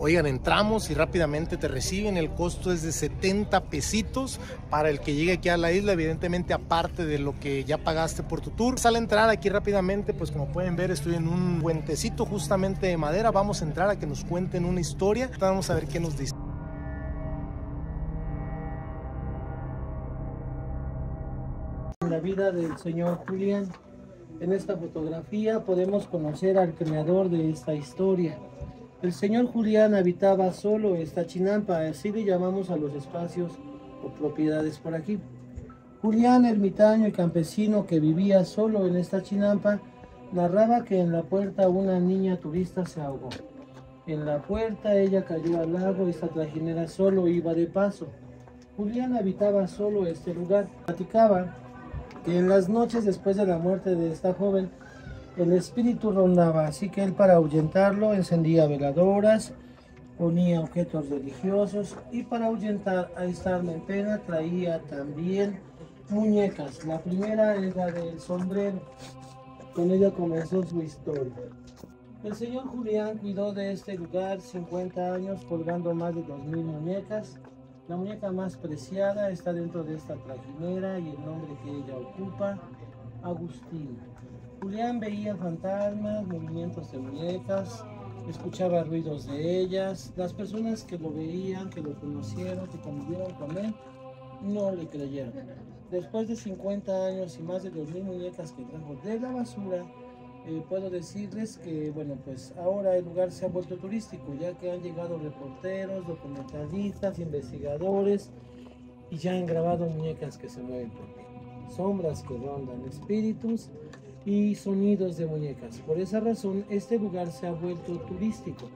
Oigan, entramos y rápidamente te reciben. El costo es de 70 pesitos para el que llegue aquí a la isla, evidentemente aparte de lo que ya pagaste por tu tour. Al entrar aquí rápidamente, pues como pueden ver, estoy en un puentecito justamente de madera. Vamos a entrar a que nos cuenten una historia. Vamos a ver qué nos dice. La vida del señor Julián. En esta fotografía podemos conocer al creador de esta historia. El señor Julián habitaba solo esta chinampa, así le llamamos a los espacios o propiedades por aquí. Julián, ermitaño y campesino que vivía solo en esta chinampa, narraba que en la puerta una niña turista se ahogó. En la puerta ella cayó al lago y esta trajinera solo iba de paso. Julián habitaba solo este lugar. Platicaba que en las noches después de la muerte de esta joven, el espíritu rondaba, así que él para ahuyentarlo encendía veladoras, ponía objetos religiosos y para ahuyentar a esta alma en pena traía también muñecas. La primera es la del sombrero. Con ella comenzó su historia. El señor Julián cuidó de este lugar 50 años colgando más de 2.000 muñecas. La muñeca más preciada está dentro de esta trajinera y el nombre que ella ocupa, Agustina. Julián veía fantasmas, movimientos de muñecas, escuchaba ruidos de ellas. Las personas que lo veían, que lo conocieron, que convivieron con él, no le creyeron. Después de 50 años y más de 2.000 muñecas que trajo de la basura, eh, puedo decirles que, bueno, pues ahora el lugar se ha vuelto turístico, ya que han llegado reporteros, documentalistas, investigadores y ya han grabado muñecas que se mueven por aquí. Sombras que rondan, espíritus y sonidos de muñecas. Por esa razón, este lugar se ha vuelto turístico.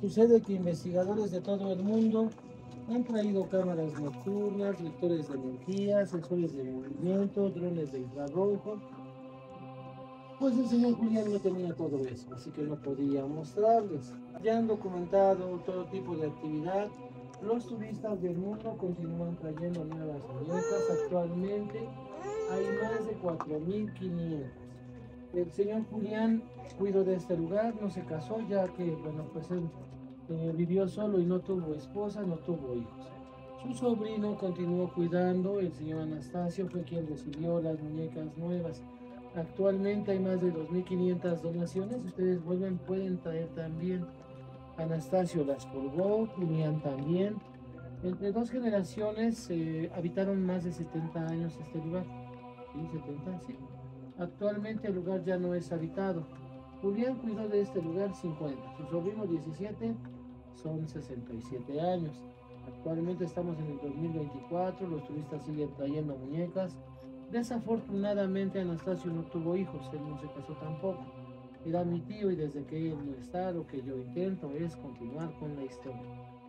Sucede que investigadores de todo el mundo han traído cámaras nocturnas, lectores de energía, sensores de movimiento, drones de infrarrojo. Pues el señor Julián no tenía todo eso, así que no podía mostrarles. Ya han documentado todo tipo de actividad. Los turistas del mundo continúan trayendo nuevas muñecas. Actualmente hay más de 4.500. El señor Julián cuidó de este lugar, no se casó ya que, bueno, pues él eh, vivió solo y no tuvo esposa, no tuvo hijos. Su sobrino continuó cuidando, el señor Anastasio fue quien recibió las muñecas nuevas. Actualmente hay más de 2.500 donaciones, ustedes vuelven, pueden traer también. Anastasio las colgó, Julián también. Entre dos generaciones eh, habitaron más de 70 años este lugar. ¿Sí? 70, sí. Actualmente el lugar ya no es habitado. Julián cuidó de este lugar 50, su sobrino 17, son 67 años. Actualmente estamos en el 2024, los turistas siguen trayendo muñecas. Desafortunadamente Anastasio no tuvo hijos, él no se casó tampoco. Era mi tío y desde que él no está, lo que yo intento es continuar con la historia.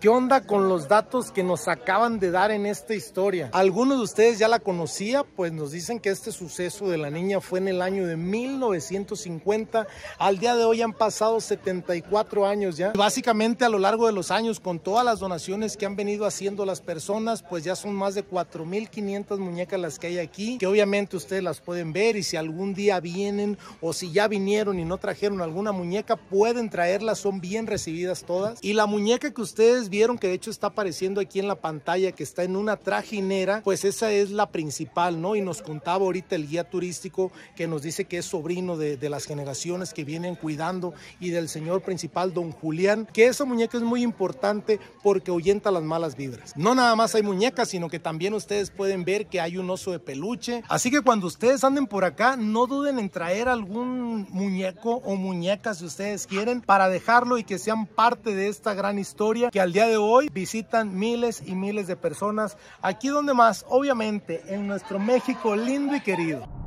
¿Qué onda con los datos que nos acaban de dar en esta historia? Algunos de ustedes ya la conocía, pues nos dicen que este suceso de la niña fue en el año de 1950. Al día de hoy han pasado 74 años ya. Básicamente a lo largo de los años, con todas las donaciones que han venido haciendo las personas, pues ya son más de 4.500 muñecas las que hay aquí, que obviamente ustedes las pueden ver y si algún día vienen o si ya vinieron y no trajeron alguna muñeca, pueden traerlas, son bien recibidas todas. Y la muñeca que ustedes vieron que de hecho está apareciendo aquí en la pantalla que está en una trajinera, pues esa es la principal, ¿no? Y nos contaba ahorita el guía turístico que nos dice que es sobrino de, de las generaciones que vienen cuidando y del señor principal, don Julián, que esa muñeca es muy importante porque ahuyenta las malas vibras. No nada más hay muñecas, sino que también ustedes pueden ver que hay un oso de peluche. Así que cuando ustedes anden por acá, no duden en traer algún muñeco o muñeca si ustedes quieren para dejarlo y que sean parte de esta gran historia que al día de hoy visitan miles y miles de personas. Aquí donde más, obviamente, en nuestro México lindo y querido.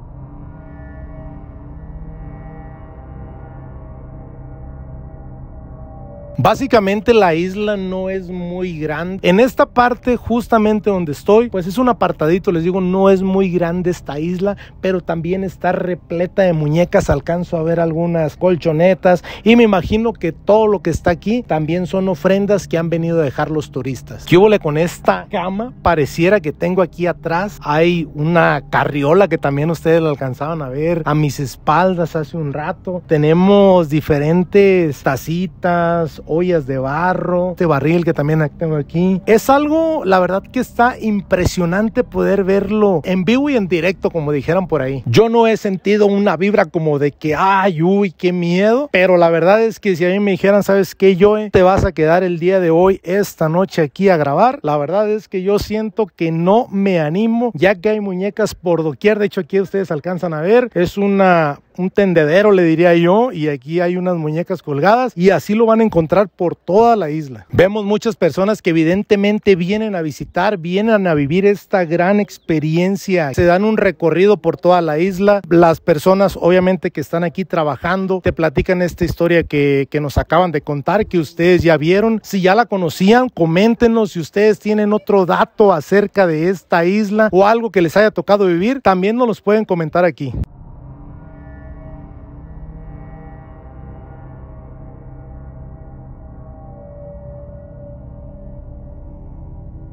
Básicamente la isla no es muy grande. En esta parte justamente donde estoy, pues es un apartadito, les digo, no es muy grande esta isla, pero también está repleta de muñecas. Alcanzo a ver algunas colchonetas y me imagino que todo lo que está aquí también son ofrendas que han venido a dejar los turistas. ¿Qué hubo con esta cama? Pareciera que tengo aquí atrás hay una carriola que también ustedes la alcanzaban a ver a mis espaldas hace un rato. Tenemos diferentes tacitas, ollas de barro, este barril que también tengo aquí. Es algo, la verdad que está impresionante poder verlo en vivo y en directo, como dijeran por ahí. Yo no he sentido una vibra como de que, ay, uy, qué miedo, pero la verdad es que si a mí me dijeran, ¿sabes qué, yo Te vas a quedar el día de hoy, esta noche aquí a grabar. La verdad es que yo siento que no me animo, ya que hay muñecas por doquier. De hecho, aquí ustedes alcanzan a ver, es una un tendedero, le diría yo, y aquí hay unas muñecas colgadas y así lo van a encontrar por toda la isla. Vemos muchas personas que evidentemente vienen a visitar, vienen a vivir esta gran experiencia. Se dan un recorrido por toda la isla. Las personas, obviamente, que están aquí trabajando, te platican esta historia que, que nos acaban de contar, que ustedes ya vieron. Si ya la conocían, coméntenos si ustedes tienen otro dato acerca de esta isla o algo que les haya tocado vivir, también nos los pueden comentar aquí.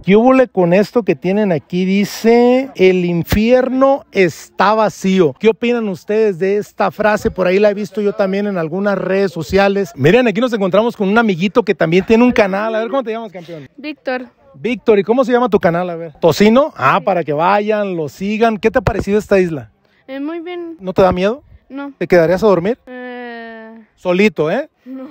¿Qué hubo con esto que tienen aquí? Dice, el infierno está vacío. ¿Qué opinan ustedes de esta frase? Por ahí la he visto yo también en algunas redes sociales. Miren, aquí nos encontramos con un amiguito que también tiene un canal. A ver, ¿cómo te llamas, campeón? Víctor. Víctor, ¿y cómo se llama tu canal? A ver. ¿Tocino? Ah, para que vayan, lo sigan. ¿Qué te ha parecido esta isla? Eh, muy bien. ¿No te da miedo? No. ¿Te quedarías a dormir? Eh... Solito, ¿eh? No.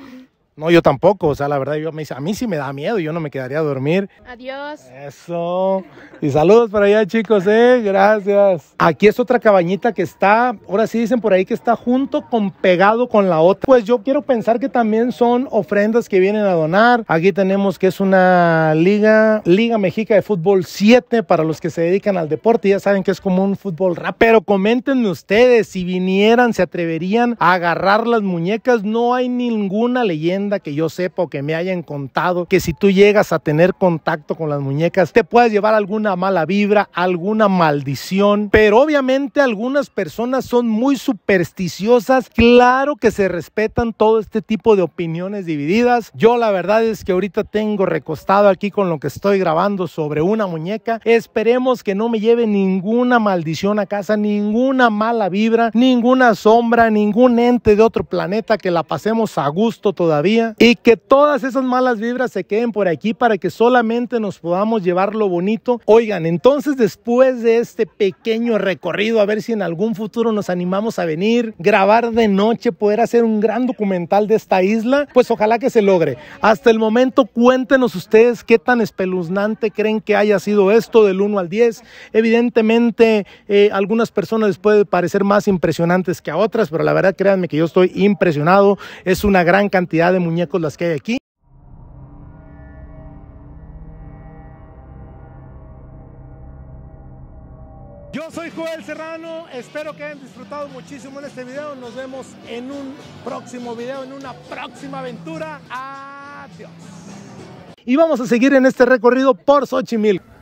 No, yo tampoco. O sea, la verdad, yo me a mí sí me da miedo. Yo no me quedaría a dormir. Adiós. Eso. Y saludos para allá, chicos, ¿eh? Gracias. Aquí es otra cabañita que está, ahora sí dicen por ahí que está junto con pegado con la otra. Pues yo quiero pensar que también son ofrendas que vienen a donar. Aquí tenemos que es una liga, Liga Mexica de Fútbol 7 para los que se dedican al deporte. Ya saben que es como un fútbol rap. Pero coméntenme ustedes, si vinieran, se atreverían a agarrar las muñecas. No hay ninguna leyenda que yo sepa o que me hayan contado que si tú llegas a tener contacto con las muñecas te puedes llevar alguna mala vibra, alguna maldición, pero obviamente algunas personas son muy supersticiosas, claro que se respetan todo este tipo de opiniones divididas. Yo la verdad es que ahorita tengo recostado aquí con lo que estoy grabando sobre una muñeca. Esperemos que no me lleve ninguna maldición a casa, ninguna mala vibra, ninguna sombra, ningún ente de otro planeta que la pasemos a gusto todavía y que todas esas malas vibras se queden por aquí para que solamente nos podamos llevar lo bonito. Oigan, entonces después de este pequeño recorrido, a ver si en algún futuro nos animamos a venir, grabar de noche, poder hacer un gran documental de esta isla, pues ojalá que se logre. Hasta el momento cuéntenos ustedes qué tan espeluznante creen que haya sido esto del 1 al 10. Evidentemente, eh, algunas personas les puede parecer más impresionantes que a otras, pero la verdad créanme que yo estoy impresionado. Es una gran cantidad de muñecos las que hay aquí. Yo soy Joel Serrano, espero que hayan disfrutado muchísimo en este video. Nos vemos en un próximo video, en una próxima aventura. Adiós. Y vamos a seguir en este recorrido por Xochimilco.